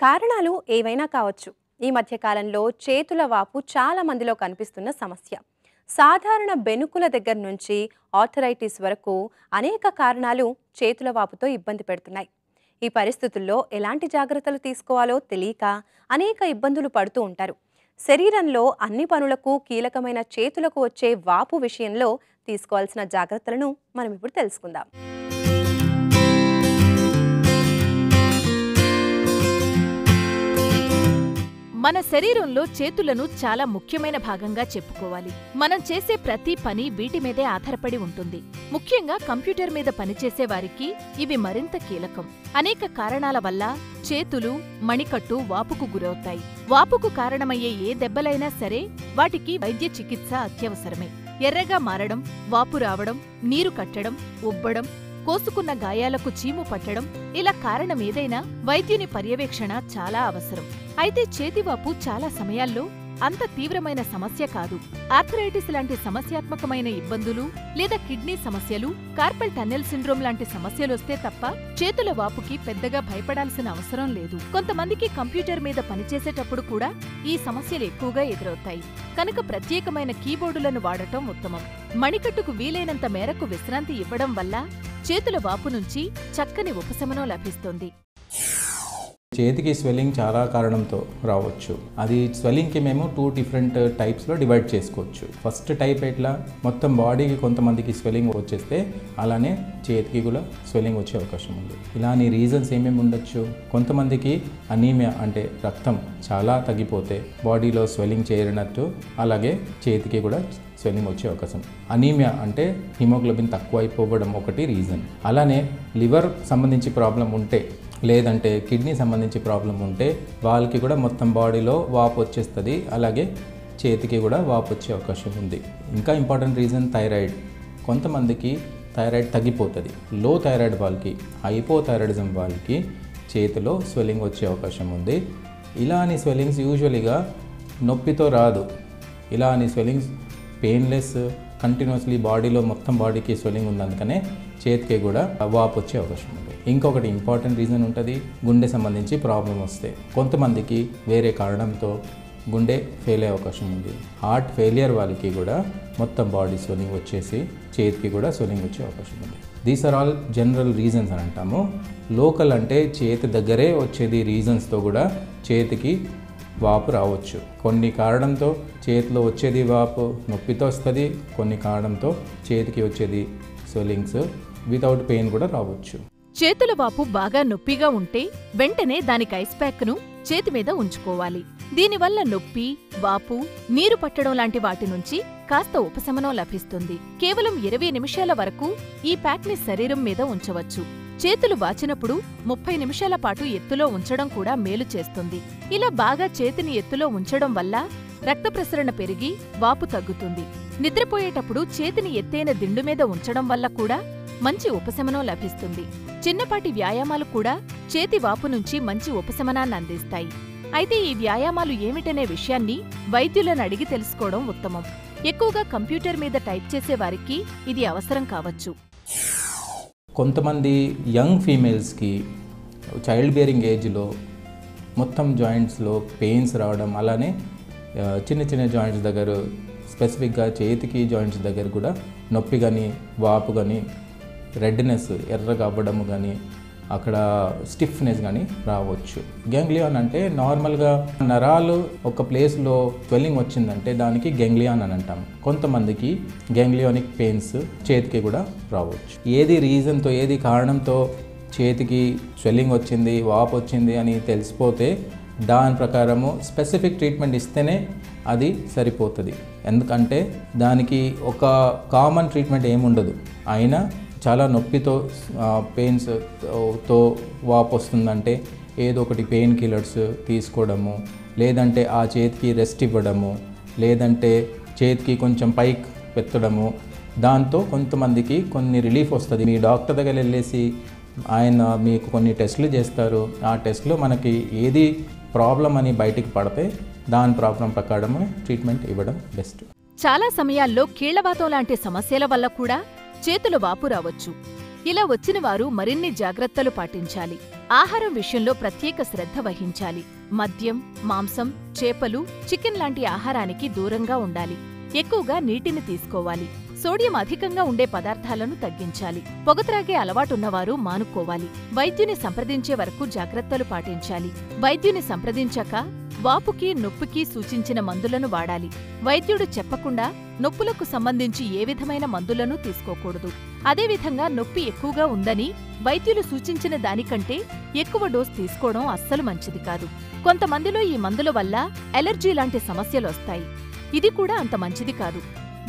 కారణాలు ఏవైనా కావచ్చు. ఈ మధ్య కాలంలో చేతుల వాపు చాలా మందిలో కనిపిస్తున్న సమస్య. సాధారణ బెనుకుల దగ్గర నుంచి ఆర్థరైటిస్ వరకు అనేక కారణాలు చేతుల వాపుతో ఇబ్బంది పెడుతున్నాయి. ఈ పరిస్థితుల్లో ఎలాంటి జాగ్రత్తలు తీసుకోవాలో తెలియక అనేక ఇబ్బందులు పడుతూ ఉంటారు. శరీరంలో అన్ని పనులకు కీలకమైన చేతులకు వచ్చే వాపు విషయంలో తీసుకోవాల్సిన జాగ్రత్తలను మనం ఇప్పుడు తెలుసుకుందాం. మన శరీరంలో చేతులను చాలా ముఖ్యమైన భాగంగా చెప్పుకోవాలి. మనం చేసే ప్రతి పని వీటి మీదే ఆధారపడి ఉంటుంది. ముఖ్యంగా కంప్యూటర్ మీద పనిచేసే వారికి ఇవి మరింత కీలకం. అనేక కారణాల వల్ల చేతులు మణికట్టు వాపుకు గురవుతాయి. వాపుకు కారణమయ్యే ఏ దెబ్బలైనా సరే వాటికి వైద్య చికిత్స అత్యవసరమే. ఎర్రగా మారడం వాపు రావడం నీరు కట్టడం ఉబ్బడం కోసుకున్న గాయాలకు చీము పట్టడం ఇలా కారణం ఏదైనా వైద్యుని పర్యవేక్షణ చాలా అవసరం. అయితే చేతివాపు చాలా సమయాల్లో అంత తీవ్రమైన సమస్య కాదు. ఆర్థరైటిస్ లాంటి సమస్యాత్మకమైన ఇబ్బందులు లేదా కిడ్నీ సమస్యలు కార్పల్ టన్నెల్ సిండ్రోమ్ లాంటి సమస్యలొస్తే తప్ప చేతుల వాపుకి పెద్దగా భయపడాల్సిన అవసరం లేదు. కొంతమందికి కంప్యూటర్ మీద పనిచేసేటప్పుడు కూడా ఈ సమస్యలు ఎక్కువగా ఎదురవుతాయి. కనుక ప్రత్యేకమైన కీబోర్డులను వాడటం ఉత్తమం. మణికట్టుకు వీలైనంత మేరకు విశ్రాంతి ఇవ్వడం వల్ల చేతుల వాపు నుంచి చక్కని ఉపశమనం లభిస్తుంది. చేతికి స్వెల్లింగ్ చాలా కారణంతో రావచ్చు. అది స్వెల్లింగ్కి మేము టూ డిఫరెంట్ టైప్స్లో డివైడ్ చేసుకోవచ్చు. ఫస్ట్ టైప్ ఎట్లా? మొత్తం బాడీకి కొంతమందికి స్వెల్లింగ్ వచ్చేస్తే అలానే చేతికి కూడా స్వెల్లింగ్ వచ్చే అవకాశం ఉంది. ఇలాని రీజన్స్ ఏమేమి ఉండొచ్చు? కొంతమందికి అనీమియా అంటే రక్తం చాలా తగ్గిపోతే బాడీలో స్వెల్లింగ్ చేరినట్టు అలాగే చేతికి కూడా స్వెల్లింగ్ వచ్చే అవకాశం. అనీమియా అంటే హిమోగ్లోబిన్ తక్కువ అయిపోవడం ఒకటి రీజన్ అలానే లివర్ సంబంధించి ప్రాబ్లం ఉంటే లేదంటే కిడ్నీ సంబంధించి ప్రాబ్లం ఉంటే వాళ్ళకి కూడా మొత్తం బాడీలో వాపు వచ్చేస్తుంది. అలాగే చేతికి కూడా వాపు వచ్చే అవకాశం ఉంది. ఇంకా ఇంపార్టెంట్ రీజన్ థైరాయిడ్. కొంతమందికి థైరాయిడ్ తగ్గిపోతుంది. లో థైరాయిడ్ వాళ్ళకి హైపోథైరాయిడిజం వాళ్ళకి చేతిలో స్వెల్లింగ్ వచ్చే అవకాశం ఉంది. ఇలా అని స్వెల్లింగ్స్ యూజువల్గా నొప్పితో రాదు. ఇలా అని స్వెల్లింగ్స్ పెయిన్లెస్ కంటిన్యూస్లీ బాడీలో మొత్తం బాడీకి స్వెల్లింగ్ ఉంది. అందుకనే చేతికి కూడా వాపు వచ్చే అవకాశం ఉంది. ఇంకొకటి ఇంపార్టెంట్ రీజన్ ఉంటుంది గుండె సంబంధించి ప్రాబ్లం వస్తే. కొంతమందికి వేరే కారణంతో గుండె ఫెయిల్ అయ్యే అవకాశం ఉంది. హార్ట్ ఫెయిలియర్ వాళ్ళకి కూడా మొత్తం బాడీ స్వెల్లింగ్ వచ్చేసి చేతికి కూడా సోలింగ్ వచ్చే అవకాశం ఉంది. These are all general reasons అని అంటాము. లోకల్ అంటే చేతి దగ్గరే వచ్చేది రీజన్స్తో కూడా చేతికి వాపు రావచ్చు. కొన్ని కారణంతో చేతిలో వచ్చేది వాపు నొప్పితో వస్తుంది కొన్ని కారణంతో చేతికి వచ్చేది సోలింగ్స్ వితౌట్ పెయిన్ కూడా రావచ్చు. చేతుల వాపు బాగా నొప్పిగా ఉంటే వెంటనే దానికి ఐస్ ప్యాక్ను చేతి మీద ఉంచుకోవాలి. దీనివల్ల నొప్పి వాపు నీరు పట్టడం లాంటి వాటి నుంచి కాస్త ఉపశమనం లభిస్తుంది. కేవలం ఇరవై నిమిషాల వరకు ఈ ప్యాక్ని శరీరం మీద ఉంచవచ్చు. చేతులు వాచినప్పుడు ముప్పై నిమిషాల పాటు ఎత్తులో ఉంచడం కూడా మేలు చేస్తుంది. ఇలా బాగా చేతిని ఎత్తులో ఉంచడం వల్ల రక్త ప్రసరణ పెరిగి వాపు తగ్గుతుంది. నిద్రపోయేటప్పుడు చేతిని ఎత్తైన దిండు మీద ఉంచడం వల్ల కూడా మంచి ఉపశమనం లభిస్తుంది. చిన్నపాటి వ్యాయామాలు కూడా చేతి వాపు నుంచి మంచి ఉపశమనాన్ని అందిస్తాయి. అయితే ఈ వ్యాయామాలు ఏమిటనే విషయాన్ని వైద్యులను అడిగి తెలుసుకోవడం ఉత్తమం. ఎక్కువగా కంప్యూటర్ మీద టైప్ చేసే వారికి ఇది అవసరం కావచ్చు. కొంతమంది యంగ్ ఫీమేల్స్కి చైల్డ్ బేరింగ్ ఏజ్లో మొత్తం జాయింట్స్లో పెయిన్స్ రావడం అలానే చిన్న చిన్న జాయింట్స్ దగ్గర స్పెసిఫిక్గా చేతికి జాయింట్స్ దగ్గర కూడా నొప్పి కానీ వాపు కానీ రెడ్నెస్ ఎర్రగా అవ్వడము కానీ అక్కడ స్టిఫ్నెస్ కానీ రావచ్చు. గెంగ్లియాన్ అంటే నార్మల్గా నరాలు ఒక ప్లేస్లో స్వెల్లింగ్ వచ్చిందంటే దానికి గెంగ్లియాన్ అని అంటాం. కొంతమందికి గెంగ్లియానిక్ పెయిన్స్ చేతికి కూడా రావచ్చు. ఏది రీజన్తో ఏది కారణంతో చేతికి స్వెల్లింగ్ వచ్చింది వాపు వచ్చింది అని తెలిసిపోతే దాని ప్రకారము స్పెసిఫిక్ ట్రీట్మెంట్ ఇస్తేనే అది సరిపోతుంది. ఎందుకంటే దానికి ఒక కామన్ ట్రీట్మెంట్ ఏముండదు. అయినా చాలా నొప్పితో పెయిన్స్తో వాపు వస్తుందంటే ఏదో ఒకటి పెయిన్ కిల్లర్స్ తీసుకోవడము లేదంటే ఆ చేతికి రెస్ట్ ఇవ్వడము లేదంటే చేతికి కొంచెం పైకి పెట్టడము. దాంతో కొంతమందికి కొన్ని రిలీఫ్ వస్తుంది. మీ డాక్టర్ దగ్గర వెళ్ళేసి ఆయన మీకు కొన్ని టెస్టులు చేస్తారు. ఆ టెస్ట్లో మనకి ఏది ప్రాబ్లం అని బయటికి పడితే దాని ప్రాబ్లం ప్రకారము ట్రీట్మెంట్ ఇవ్వడం బెస్ట్ చాలా సమయాల్లో కీళ్ళవాతం లాంటి సమస్యల వల్ల కూడా చేతులు వాపు రావచ్చు. ఇలా వచ్చిన వారు మరిన్ని జాగ్రత్తలు పాటించాలి. ఆహారం విషయంలో ప్రత్యేక శ్రద్ధ వహించాలి. మద్యం మాంసం చేపలు చికెన్ లాంటి ఆహారానికి దూరంగా ఉండాలి. ఎక్కువగా నీటిని తీసుకోవాలి. సోడియం అధికంగా ఉండే పదార్థాలను తగ్గించాలి. పొగత్రాగే అలవాటున్నవారు మానుకోవాలి. వైద్యుని సంప్రదించే వరకు జాగ్రత్తలు పాటించాలి. వైద్యుని సంప్రదించాక వాపుకి నొప్పికి సూచించిన మందులను వాడాలి. వైద్యుడు చెప్పకుండా నొప్పులకు సంబంధించి ఏ విధమైన మందులను తీసుకోకూడదు. అదేవిధంగా నొప్పి ఎక్కువగా ఉందని వైద్యులు సూచించిన దానికంటే ఎక్కువ డోస్ తీసుకోవడం అస్సలు మంచిది కాదు. కొంతమందిలో ఈ మందుల వల్ల ఎలర్జీ లాంటి సమస్యలొస్తాయి ఇది కూడా అంత మంచిది కాదు.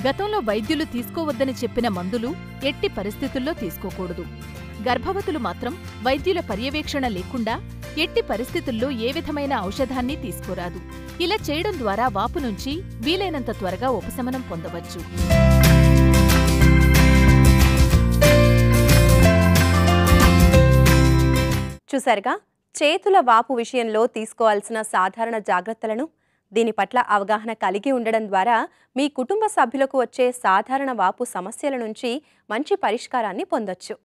గతంలో వైద్యులు తీసుకోవద్దని చెప్పిన మందులు ఎట్టి పరిస్థితుల్లో తీసుకోకూడదు. గర్భవతులు మాత్రం వైద్యుల పర్యవేక్షణ లేకుండా ఎట్టి పరిస్థితుల్లో ఏ విధమైన ఔషధాన్ని తీసుకోరాదు. ఇలా చేయడం ద్వారా వాపు నుంచి వీలైనంత త్వరగా ఉపశమనం పొందవచ్చు. చూసారుగా చేతుల వాపు విషయంలో తీసుకోవాల్సిన సాధారణ జాగ్రత్తలను దీని పట్ల అవగాహన కలిగి ఉండడం ద్వారా మీ కుటుంబ సభ్యులకు వచ్చే సాధారణ వాపు సమస్యల నుంచి మంచి పరిష్కారాన్ని పొందొచ్చు.